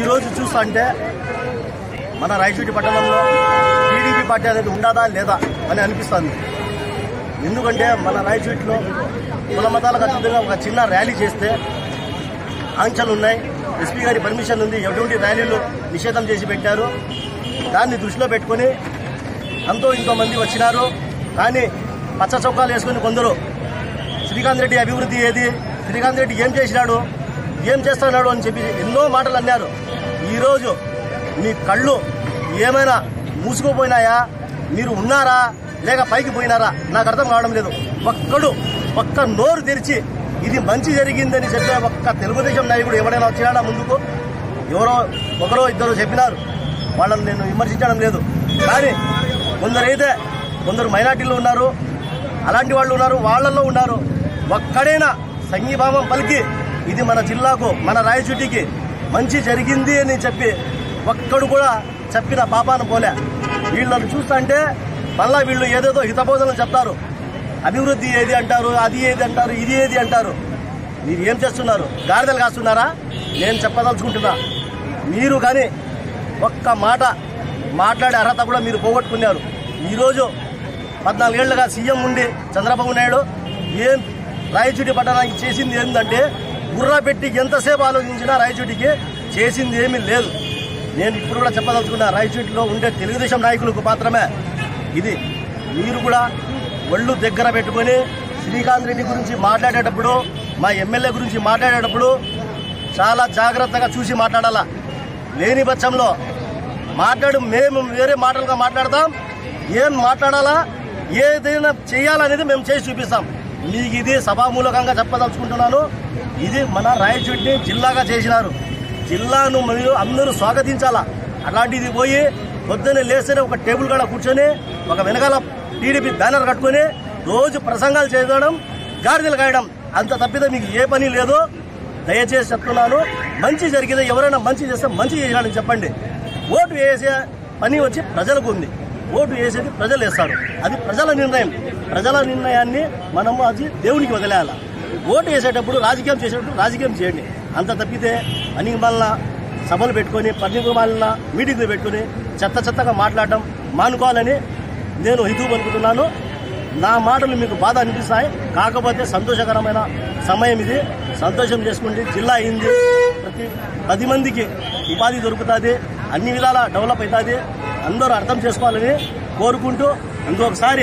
ఈరోజు చూస్తుంటే మన రాయచూటి పట్టణంలో టీడీపీ పార్టీ అనేది ఉండదా లేదా అని అనిపిస్తుంది. ఎందుకంటే మన రాయచూటిలో కుల మతాలకు అతీతంగా ఒక చిన్న ర్యాలీ చేస్తే ఆంక్షలు ఉన్నాయి. ఎస్పీ గారి పర్మిషన్ ఉంది. ఎటువంటి ర్యాలీలు నిషేధం చేసి పెట్టారు. దాన్ని దృష్టిలో పెట్టుకొని అంతో ఇంతో మంది వచ్చినారు. కానీ పచ్చ చొక్కాలు వేసుకుని కొందరు శ్రీకాంత్ రెడ్డి అభివృద్ధి ఏది? శ్రీకాంత్ రెడ్డి ఏం చేసినాడు? ఏం చేస్తున్నాడు అని చెప్పి ఎన్నో మాటలు అన్నారు. ఈరోజు మీ కళ్ళు ఏమైనా మూసుకుపోయినాయా? మీరు ఉన్నారా? లేక పైకి పోయినారా? నాకు అర్థం కావడం లేదు. ఒక్కడు ఒక్క నోరు తెరిచి ఇది మంచి జరిగిందని చెప్పే ఒక్క తెలుగుదేశం నాయకుడు ఎవరైనా వచ్చినాడా ముందుకు? ఎవరో ఒకరో ఇద్దరు చెప్పినారు. వాళ్ళని నేను విమర్శించడం లేదు. కానీ కొందరైతే కొందరు మైనార్టీలు ఉన్నారు అలాంటి వాళ్ళు ఉన్నారు వాళ్ళల్లో ఉన్నారు. ఒక్కడైనా సంఘీభావం పలికి ఇది మన జిల్లాకు మన రాయచూటికి మంచి జరిగింది అని చెప్పి ఒక్కడు కూడా చెప్పిన పాపాన పోలే. వీళ్ళని చూస్తుంటే మళ్ళా వీళ్ళు ఏదేదో హితబోధనలు చెప్తారు. అభివృద్ధి ఏది అంటారు అది ఏది అంటారు ఇది ఏది అంటారు. మీరు ఏం చేస్తున్నారు? గాడిదలు కాస్తున్నారా? నేను చెప్పదలుచుకుంటున్నా. మీరు కానీ ఒక్క మాట మాట్లాడే అర్హత కూడా మీరు పోగొట్టుకున్నారు. ఈరోజు పద్నాలుగేళ్ళుగా సీఎం ఉండి చంద్రబాబు నాయుడు ఏం రాయచూటి పట్టణానికి చేసింది ఏంటంటే గుర్రా పెట్టి ఎంతసేపు ఆలోచించినా రాయచూటికి చేసింది ఏమీ లేదు. నేను ఇప్పుడు కూడా చెప్పదలుచుకున్నా రాయచూటిలో ఉండే తెలుగుదేశం నాయకులకు మాత్రమే ఇది మీరు కూడా ఒళ్ళు దగ్గర పెట్టుకొని శ్రీకాంత్ రెడ్డి గురించి మాట్లాడేటప్పుడు మా ఎమ్మెల్యే గురించి మాట్లాడేటప్పుడు చాలా జాగ్రత్తగా చూసి మాట్లాడాలా. లేని పక్షంలో మాట్లాడు మేము వేరే మాటలుగా మాట్లాడతాం ఏం మాట్లాడాలా ఏదైనా చేయాలనేది మేము చేసి చూపిస్తాం. మీకు ఇది సభామూలకంగా చెప్పదలుచుకుంటున్నాను. ఇది మన రాయచూటిని జిల్లాగా చేసినారు. జిల్లాను మరియు అందరూ స్వాగతించాలా? అలాంటిది పోయి పొద్దున్నే లేస్తేనే ఒక టేబుల్ కాడ కూర్చొని ఒక వెనకాల టీడీపీ బ్యానర్ కట్టుకొని రోజు ప్రసంగాలు చేయడం గాడిదలు కాయడం అంత తప్పితే మీకు ఏ పని లేదు. దయచేసి చెప్తున్నాను మంచి జరిగితే ఎవరైనా మంచి చేస్తే మంచి చేయాలని చెప్పండి. ఓటు వేసే పని వచ్చి ప్రజలకు ఉంది. ఓటు వేసేది ప్రజలు వేస్తారు. అది ప్రజల నిర్ణయం. ప్రజల నిర్ణయాన్ని మనము అది దేవునికి వదిలేయాలి. ఓటు వేసేటప్పుడు రాజకీయం చేసేటప్పుడు రాజకీయం చేయండి. అంత తప్పితే అని వలన సభలు పెట్టుకొని పన్నెండు వలన మీటింగ్లు పెట్టుకొని చెత్త చెత్తగా మాట్లాడటం మానుకోవాలని నేను హితూ అనుకుంటున్నాను నా మాటలు మీకు బాధ అనిపిస్తాయి. కాకపోతే సంతోషకరమైన సమయం ఇది. సంతోషం చేసుకోండి జిల్లా అయింది. ప్రతి పది మందికి ఉపాధి దొరుకుతుంది. అన్ని విధాలా డెవలప్ అవుతుంది. అందరూ అర్థం చేసుకోవాలని కోరుకుంటూ ఇంకొకసారి